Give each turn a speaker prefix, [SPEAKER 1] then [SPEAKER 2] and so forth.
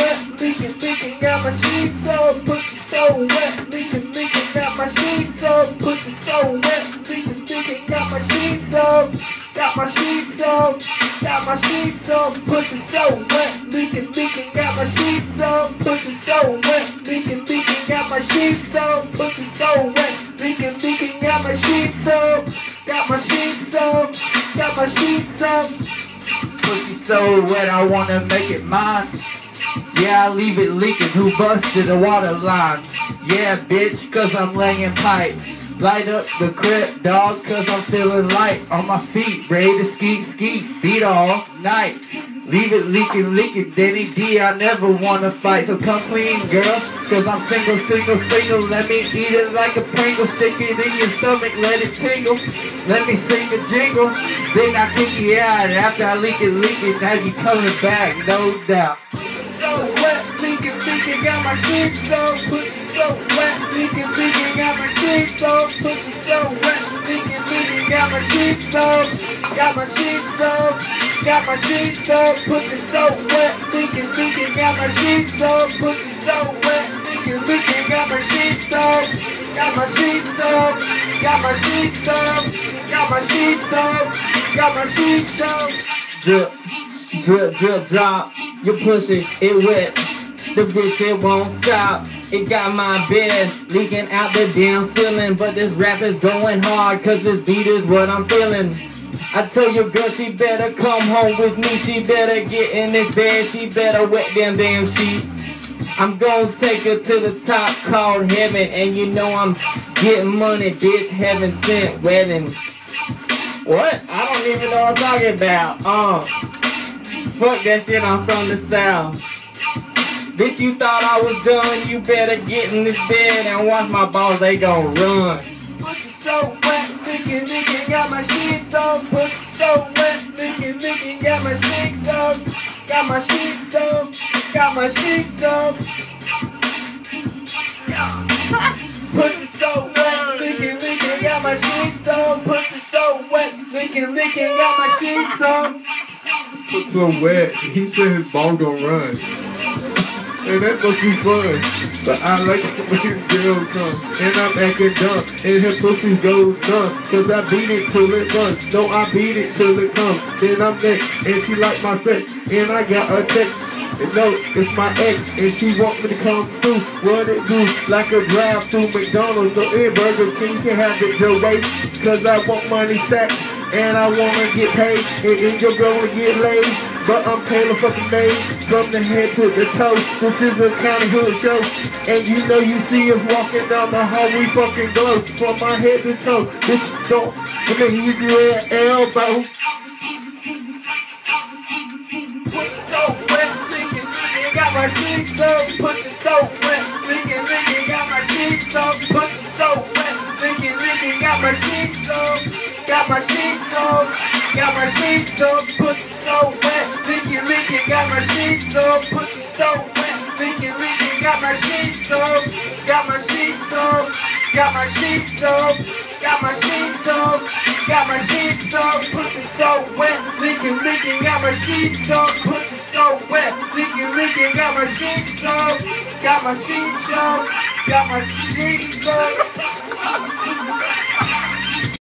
[SPEAKER 1] wet, leaking, leaking, got my sheets up, pussy so wet, leaking, leaking, got my sheets up, pussy so wet, leaking, leaking, got my sheets up, got my sheets up, got my sheets up, pussy so wet, leaking, leaking, got my sheets up, pussy so wet, leaking, leaking, got my sheets up, pussy so wet, leaking, leaking, got my sheets up, got my sheets up, got my sheets up. Pussy so wet, I wanna make it mine. Yeah, I leave it leaking. Who busted the water line? Yeah, bitch, cause I'm laying pipe. Light up the crib, dog, cause I'm feeling light. On my feet, ready to ski, ski, beat all night. Leave it leaking, leaking, Danny D, I never wanna fight. So come clean, girl, cause I'm single, single, single. Let me eat it like a Pringle, stick it in your stomach, let it tingle. Let me sing the jingle, then I kick you out. After I leak it, leak it, now you coming back, no doubt. So wet, leaking, leaking, got my shit so pussy so wet, leaking, leaking, got my shit so got my shit so, got my shit so, got so, wet, leaking, leaking, got my shit so, got my shit so, got my shit so, got my shit so, got my shit so, got my shit drip, drip, drop. Your pussy, it wet. The bitch, it won't stop. It got my bed leaking out the damn ceiling. But this rap is going hard, cause this beat is what I'm feeling. I tell your girl she better come home with me. She better get in this bed. She better wet them damn sheets. I'm gonna take her to the top called heaven. And you know I'm getting money, bitch. Heaven sent wedding. What? I don't even know what I'm talking about. Uh. Fuck that shit, I'm from the south. Bitch, you thought I was done, you better get in this bed and watch my balls, they gon' run. Pussy so wet, licking, licking, got my sheets up. Pussy so wet, licking, licking, got my sheets up. Got my sheets up, got my sheets up. Pussy so wet, licking, licking, got my sheets up. Pussy so wet, licking, licking, got my sheets up.
[SPEAKER 2] Put so wet. He said his ball gon' run. Hey, that must be fun. But I like it when his girl come. And I'm acting dumb. And her pussy goes numb. Cause I beat it till it runs. No, I beat it till it comes. Then I'm next. And she like my sex. And I got a text. And no, it's my ex, and she want me to come through. What it do? Like a drive through McDonald's or in Burger King can have it your way. Cause I want money stacked, and I wanna get paid. And then your girl wanna get laid. But I'm Taylor fucking made from the head to the toe. This is a county hood show. And you know you see us walking down the hall, we fucking glow. From my head to toe. Bitch, don't let me use your elbow.
[SPEAKER 1] So got my sheets up. Got my sheets up. Pussy so wet, licking, licking, got my sheets up. Pussy so wet, licking, licking, got my sheets up. Got my sheets up, got my sheets up. Got my sheets up, got my sheets up, pussy so wet, licking, licking, got my sheets up, pussy so wet, licking, licking, got my sheets up, got my sheets up, got my sheets up.